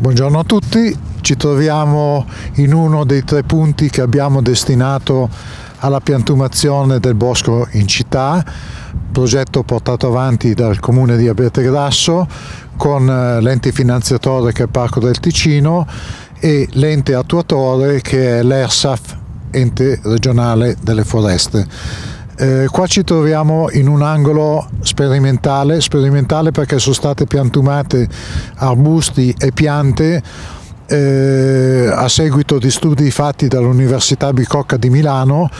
Buongiorno a tutti, ci troviamo in uno dei tre punti che abbiamo destinato alla piantumazione del bosco in città, progetto portato avanti dal comune di Abete con eh, l'ente finanziatore che è il Parco del Ticino e l'ente attuatore che è l'ERSAF, ente regionale delle foreste. Eh, qua ci troviamo in un angolo sperimentale, sperimentale perché sono state piantumate arbusti e piante eh, a seguito di studi fatti dall'Università Bicocca di Milano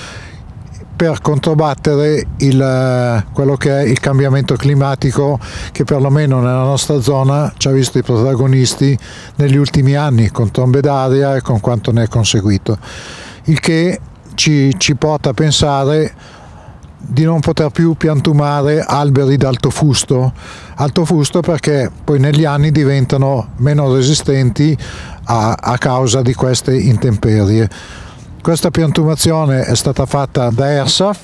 per controbattere il, quello che è il cambiamento climatico che perlomeno nella nostra zona ci ha visto i protagonisti negli ultimi anni con trombe d'aria e con quanto ne è conseguito. Il che ci, ci porta a pensare di non poter più piantumare alberi d'alto fusto, alto fusto perché poi negli anni diventano meno resistenti a, a causa di queste intemperie. Questa piantumazione è stata fatta da ERSAF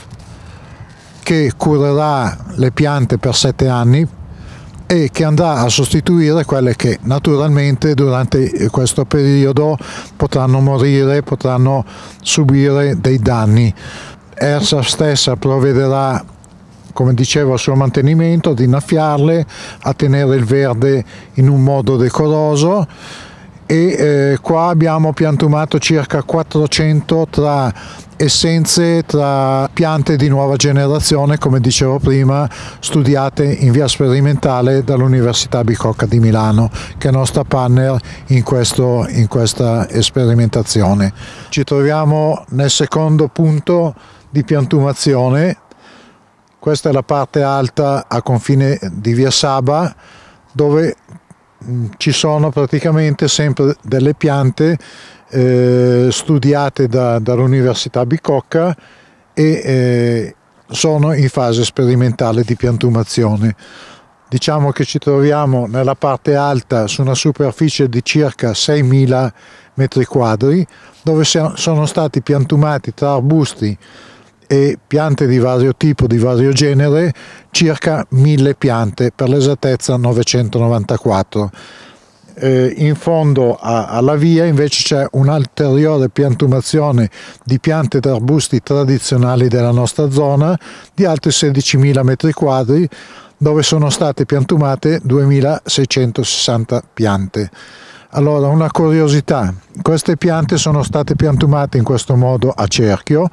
che curerà le piante per sette anni e che andrà a sostituire quelle che naturalmente durante questo periodo potranno morire, potranno subire dei danni. ERSA stessa provvederà come dicevo al suo mantenimento, ad innaffiarle, a tenere il verde in un modo decoroso e eh, qua abbiamo piantumato circa 400 tra essenze, tra piante di nuova generazione, come dicevo prima, studiate in via sperimentale dall'Università Bicocca di Milano, che è nostra partner in, questo, in questa sperimentazione. Ci troviamo nel secondo punto di piantumazione. Questa è la parte alta a confine di via Saba dove mm, ci sono praticamente sempre delle piante eh, studiate da, dall'Università Bicocca e eh, sono in fase sperimentale di piantumazione. Diciamo che ci troviamo nella parte alta su una superficie di circa 6.000 metri quadri dove sono stati piantumati tra arbusti e piante di vario tipo, di vario genere, circa 1000 piante, per l'esattezza 994. Eh, in fondo a, alla via invece c'è un'ulteriore piantumazione di piante ed arbusti tradizionali della nostra zona di altri 16.000 metri quadri dove sono state piantumate 2.660 piante. Allora, una curiosità, queste piante sono state piantumate in questo modo a cerchio,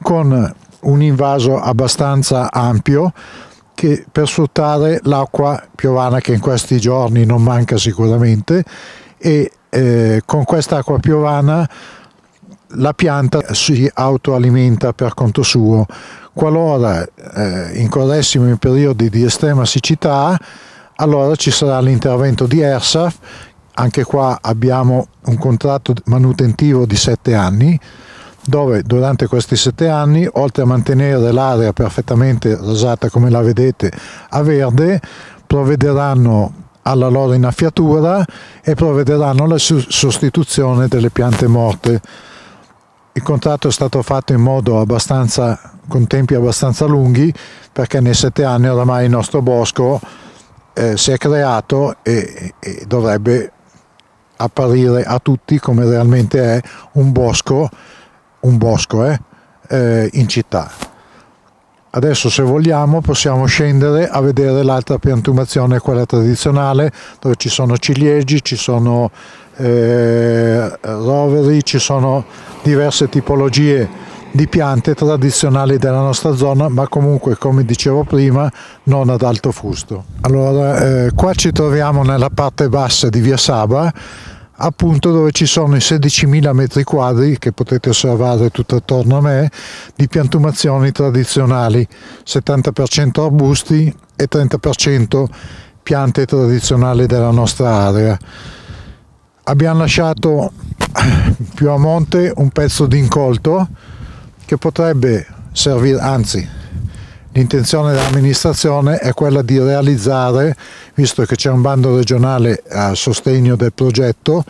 con un invaso abbastanza ampio che per sfruttare l'acqua piovana che in questi giorni non manca sicuramente e eh, con quest'acqua piovana la pianta si autoalimenta per conto suo. Qualora eh, incorressimo in periodi di estrema siccità, allora ci sarà l'intervento di ERSAF, anche qua abbiamo un contratto manutentivo di sette anni, dove durante questi sette anni, oltre a mantenere l'area perfettamente rasata come la vedete a verde, provvederanno alla loro innaffiatura e provvederanno alla sostituzione delle piante morte. Il contratto è stato fatto in modo abbastanza, con tempi abbastanza lunghi perché nei sette anni oramai il nostro bosco eh, si è creato e, e dovrebbe apparire a tutti come realmente è un bosco un bosco eh, eh, in città. Adesso se vogliamo possiamo scendere a vedere l'altra piantumazione, quella tradizionale, dove ci sono ciliegi, ci sono eh, roveri, ci sono diverse tipologie di piante tradizionali della nostra zona, ma comunque come dicevo prima non ad alto fusto. Allora, eh, qua ci troviamo nella parte bassa di via Saba, appunto dove ci sono i 16.000 metri quadri che potete osservare tutto attorno a me di piantumazioni tradizionali, 70% arbusti e 30% piante tradizionali della nostra area. Abbiamo lasciato più a monte un pezzo di incolto che potrebbe servire, anzi L'intenzione dell'amministrazione è quella di realizzare, visto che c'è un bando regionale a sostegno del progetto,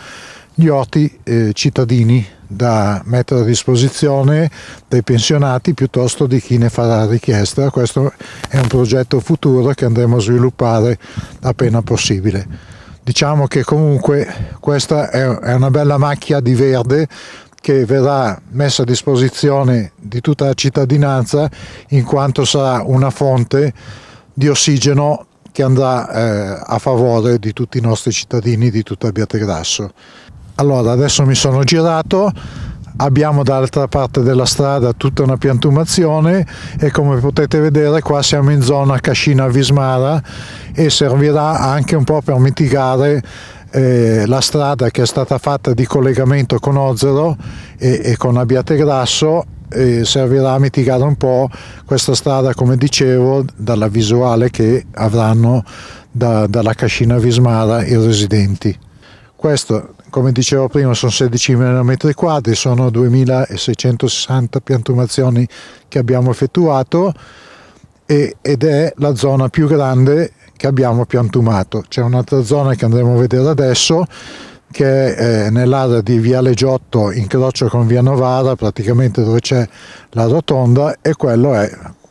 gli orti eh, cittadini da mettere a disposizione dei pensionati piuttosto di chi ne farà richiesta. Questo è un progetto futuro che andremo a sviluppare appena possibile. Diciamo che comunque questa è una bella macchia di verde che verrà messa a disposizione di tutta la cittadinanza in quanto sarà una fonte di ossigeno che andrà eh, a favore di tutti i nostri cittadini di tutta Abbiategrasso. Allora, adesso mi sono girato, abbiamo dall'altra parte della strada tutta una piantumazione e come potete vedere qua siamo in zona Cascina Vismara e servirà anche un po' per mitigare eh, la strada che è stata fatta di collegamento con Ozero e, e con Abbiategrasso servirà a mitigare un po' questa strada, come dicevo, dalla visuale che avranno da, dalla Cascina Vismara i residenti. Questo, come dicevo prima, sono 16 metri quadri, sono 2660 piantumazioni che abbiamo effettuato e, ed è la zona più grande che abbiamo piantumato. C'è un'altra zona che andremo a vedere adesso che è eh, nell'area di Viale Giotto, incrocio con Via Novara, praticamente dove c'è la rotonda e quello è,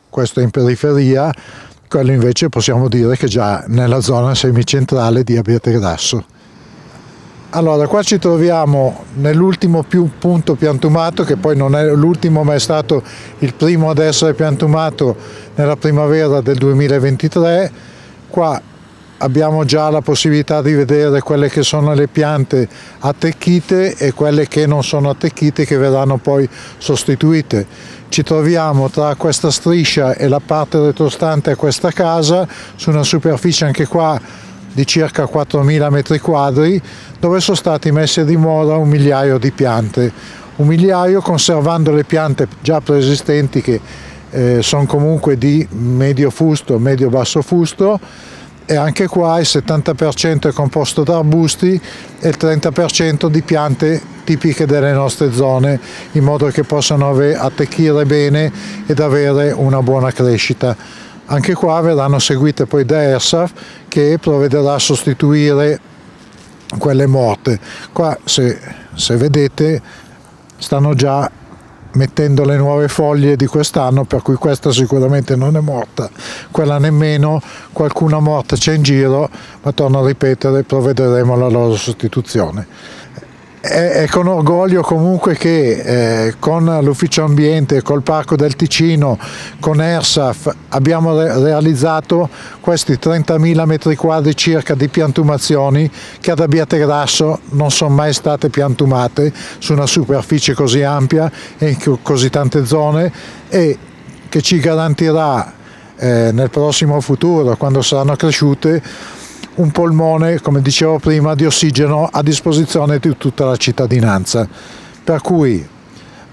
questo è in periferia, quello invece possiamo dire che è già nella zona semicentrale di Abbiate Grasso. Allora, qua ci troviamo nell'ultimo punto piantumato, che poi non è l'ultimo ma è stato il primo ad essere piantumato nella primavera del 2023. Qua abbiamo già la possibilità di vedere quelle che sono le piante attecchite e quelle che non sono attecchite che verranno poi sostituite. Ci troviamo tra questa striscia e la parte retrostante a questa casa su una superficie anche qua di circa 4.000 metri quadri dove sono stati messi a dimora un migliaio di piante. Un migliaio conservando le piante già preesistenti che eh, sono comunque di medio fusto, medio-basso fusto e anche qua il 70% è composto da arbusti e il 30% di piante tipiche delle nostre zone in modo che possano attecchire bene ed avere una buona crescita. Anche qua verranno seguite poi da ERSAF che provvederà a sostituire quelle morte. Qua se, se vedete stanno già mettendo le nuove foglie di quest'anno, per cui questa sicuramente non è morta, quella nemmeno, qualcuna morta c'è in giro, ma torno a ripetere, provvederemo alla loro sostituzione. È, con orgoglio comunque che eh, con l'ufficio ambiente, col Parco del Ticino, con ERSAF abbiamo re realizzato questi 30.000 metri quadri circa di piantumazioni che ad Abbiategrasso non sono mai state piantumate su una superficie così ampia e in così tante zone e che ci garantirà eh, nel prossimo futuro, quando saranno cresciute, un polmone, come dicevo prima, di ossigeno a disposizione di tutta la cittadinanza. Per cui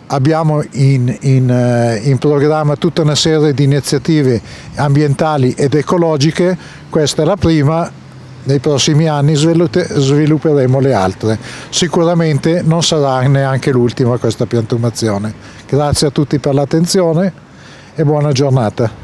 abbiamo in, in, eh, in, programma tutta una serie di iniziative ambientali ed ecologiche, questa è la prima, nei prossimi anni svilupperemo le altre. Sicuramente non sarà neanche l'ultima questa piantumazione. Grazie a tutti per l'attenzione e buona giornata.